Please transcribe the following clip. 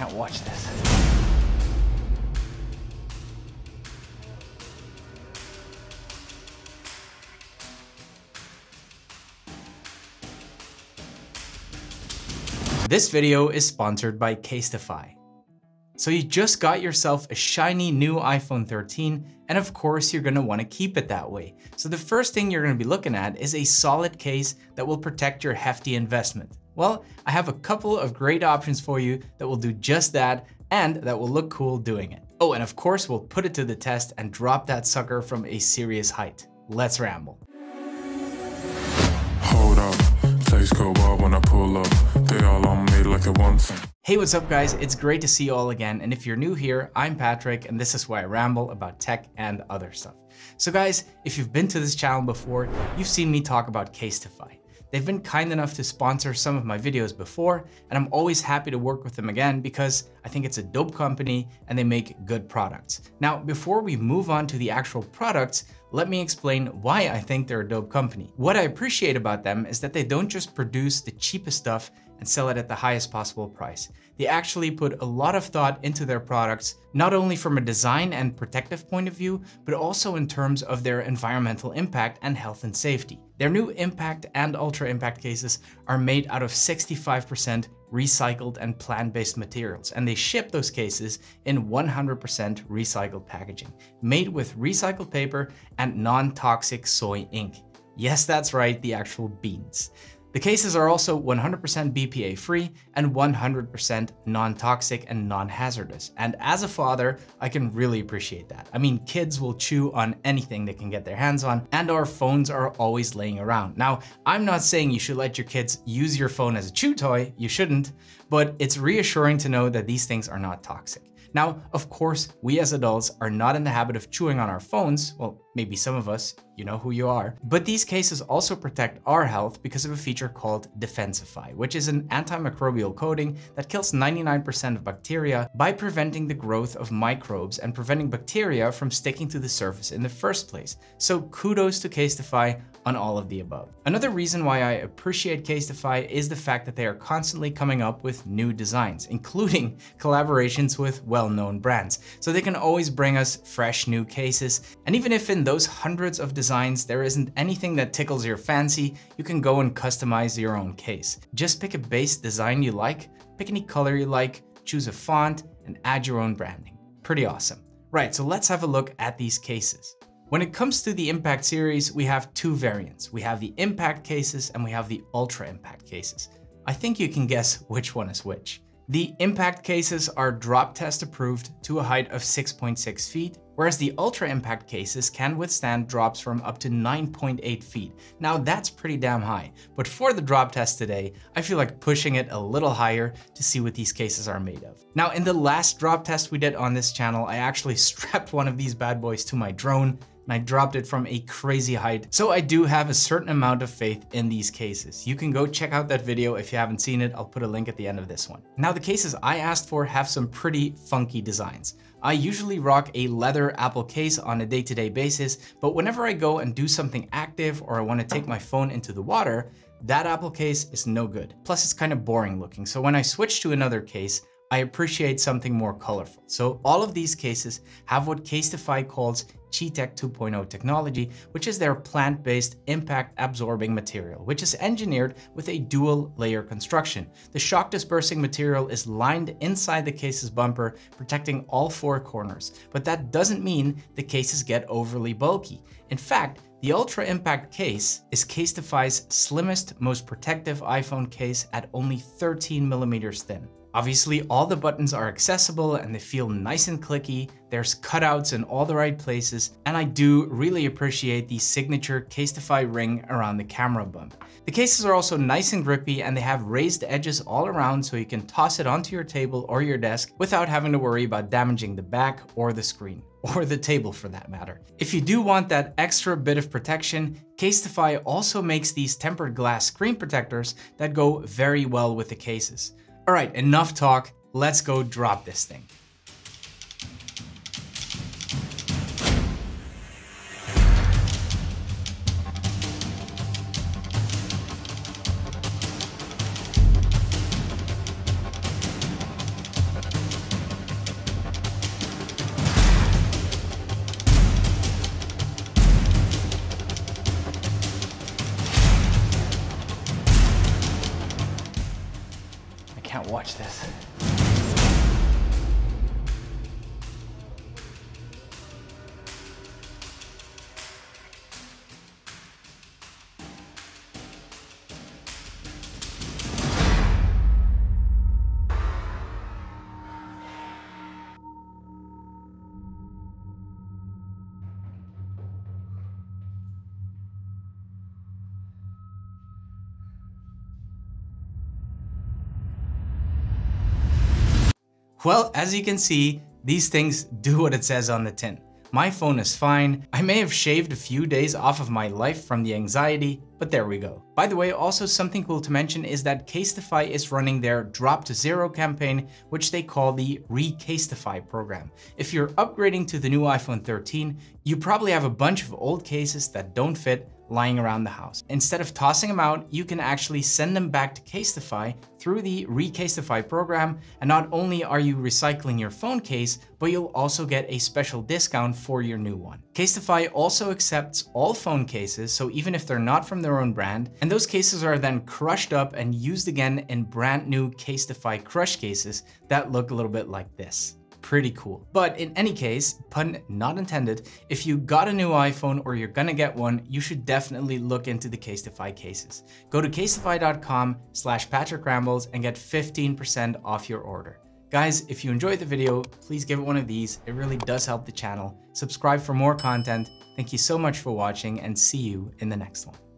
can't watch this. This video is sponsored by Casetify. So you just got yourself a shiny new iPhone 13, and of course you're gonna wanna keep it that way. So the first thing you're gonna be looking at is a solid case that will protect your hefty investment. Well, I have a couple of great options for you that will do just that and that will look cool doing it. Oh, and of course we'll put it to the test and drop that sucker from a serious height. Let's ramble. Hold up, go when I pull up. They all on me like. Hey, what's up guys? It's great to see you all again. And if you're new here, I'm Patrick and this is why I ramble about tech and other stuff. So guys, if you've been to this channel before, you've seen me talk about Casetify. They've been kind enough to sponsor some of my videos before, and I'm always happy to work with them again because I think it's a dope company and they make good products. Now, before we move on to the actual products, let me explain why I think they're a dope company. What I appreciate about them is that they don't just produce the cheapest stuff and sell it at the highest possible price. They actually put a lot of thought into their products, not only from a design and protective point of view, but also in terms of their environmental impact and health and safety. Their new impact and ultra impact cases are made out of 65% recycled and plant-based materials, and they ship those cases in 100% recycled packaging, made with recycled paper and non-toxic soy ink. Yes, that's right, the actual beans. The cases are also 100% BPA free and 100% non-toxic and non-hazardous. And as a father, I can really appreciate that. I mean, kids will chew on anything they can get their hands on and our phones are always laying around. Now, I'm not saying you should let your kids use your phone as a chew toy, you shouldn't, but it's reassuring to know that these things are not toxic. Now, of course, we as adults are not in the habit of chewing on our phones. Well, maybe some of us, you know who you are. But these cases also protect our health because of a feature called Defensify, which is an antimicrobial coating that kills 99% of bacteria by preventing the growth of microbes and preventing bacteria from sticking to the surface in the first place. So kudos to Casetify on all of the above. Another reason why I appreciate Casetify is the fact that they are constantly coming up with new designs, including collaborations with well-known brands. So they can always bring us fresh new cases. And even if in those hundreds of designs there isn't anything that tickles your fancy, you can go and customize your own case. Just pick a base design you like, pick any color you like, choose a font, and add your own branding. Pretty awesome. Right, so let's have a look at these cases. When it comes to the Impact series, we have two variants. We have the Impact cases and we have the Ultra Impact cases. I think you can guess which one is which. The Impact cases are drop test approved to a height of 6.6 feet, whereas the Ultra Impact cases can withstand drops from up to 9.8 feet. Now that's pretty damn high, but for the drop test today, I feel like pushing it a little higher to see what these cases are made of. Now in the last drop test we did on this channel, I actually strapped one of these bad boys to my drone and I dropped it from a crazy height. So I do have a certain amount of faith in these cases. You can go check out that video if you haven't seen it. I'll put a link at the end of this one. Now the cases I asked for have some pretty funky designs. I usually rock a leather Apple case on a day-to-day -day basis, but whenever I go and do something active or I wanna take my phone into the water, that Apple case is no good. Plus it's kind of boring looking. So when I switch to another case, I appreciate something more colorful. So all of these cases have what Casetify calls qìtech 2.0 technology, which is their plant-based impact absorbing material, which is engineered with a dual layer construction. The shock dispersing material is lined inside the case's bumper, protecting all four corners. But that doesn't mean the cases get overly bulky. In fact, the Ultra Impact case is Casetify's slimmest, most protective iPhone case at only 13 millimeters thin. Obviously, all the buttons are accessible and they feel nice and clicky. There's cutouts in all the right places, and I do really appreciate the signature Casetify ring around the camera bump. The cases are also nice and grippy and they have raised edges all around so you can toss it onto your table or your desk without having to worry about damaging the back or the screen or the table for that matter. If you do want that extra bit of protection, Casetify also makes these tempered glass screen protectors that go very well with the cases. All right, enough talk. Let's go drop this thing. Watch this. Well, as you can see, these things do what it says on the tin. My phone is fine. I may have shaved a few days off of my life from the anxiety, but there we go. By the way, also something cool to mention is that Casetify is running their Drop to Zero campaign, which they call the Recasetify program. If you're upgrading to the new iPhone 13, you probably have a bunch of old cases that don't fit lying around the house. Instead of tossing them out, you can actually send them back to Casetify through the Recasetify program, and not only are you recycling your phone case, but you'll also get a special discount for your new one. Casetify also accepts all phone cases, so even if they're not from their own brand, and those cases are then crushed up and used again in brand new Casetify crush cases that look a little bit like this pretty cool. But in any case, pun not intended, if you got a new iPhone or you're gonna get one, you should definitely look into the Casetify cases. Go to casetify.com slash Patrick Rambles and get 15% off your order. Guys, if you enjoyed the video, please give it one of these. It really does help the channel. Subscribe for more content. Thank you so much for watching and see you in the next one.